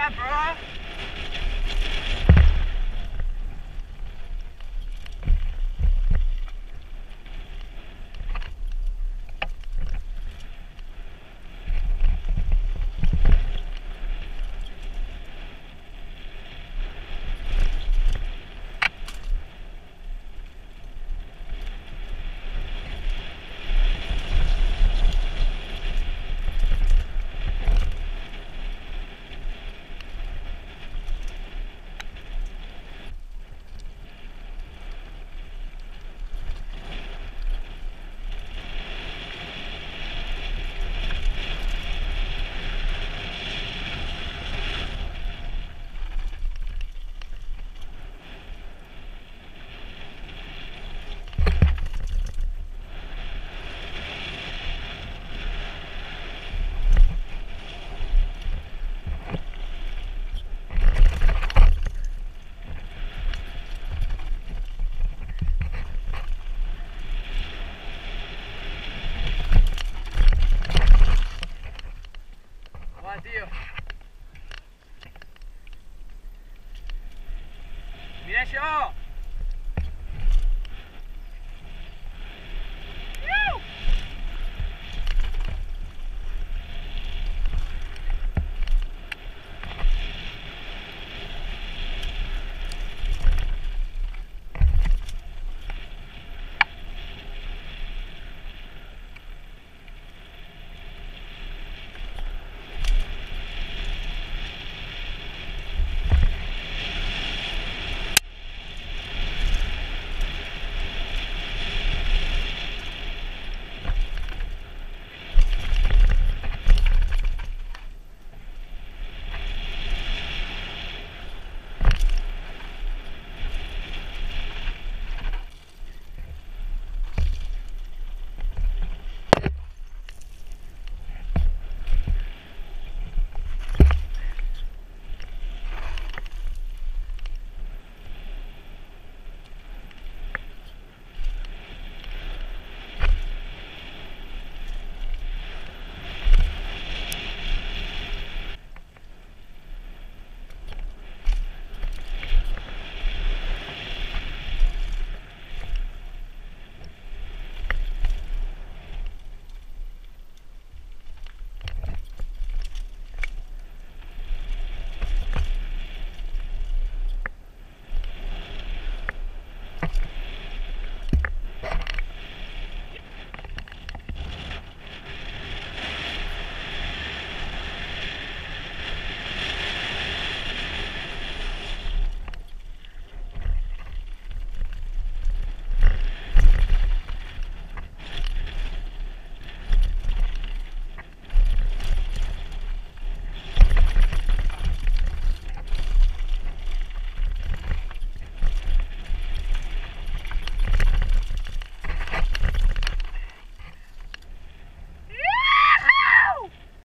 that, bro. 練習を。